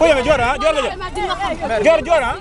Oye, llora, llora, llora. Llora, llora.